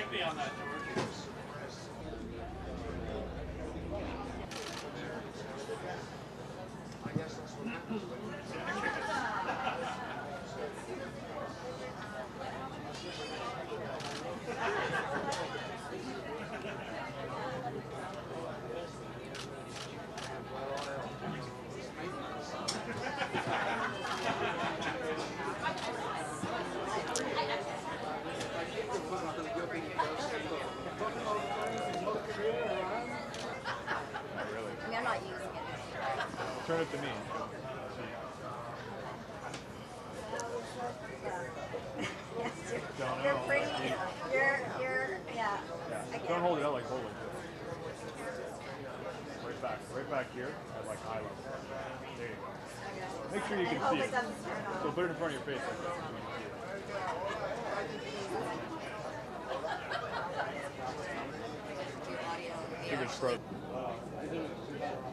should me on that, George. Turn it to me. yes, you're, Don't you're know. pretty. You're, you're, yeah. Yeah. I Don't hold it out like hold it. Right back. Right back here at like eye level. There you go. Okay. Make sure you can hope see it it. doesn't turn off. So put it in front of your face like that. so you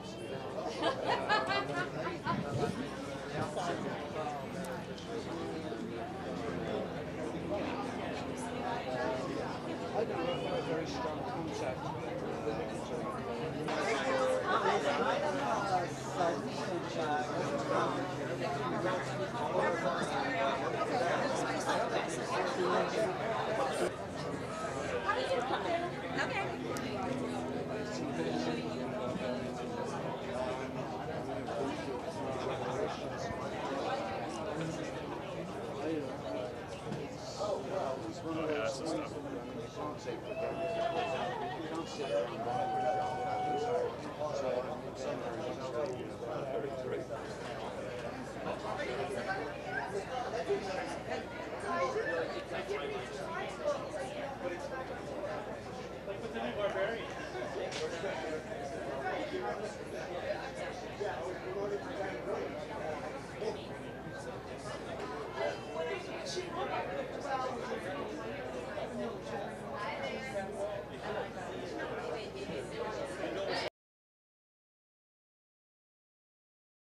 Don't sit that.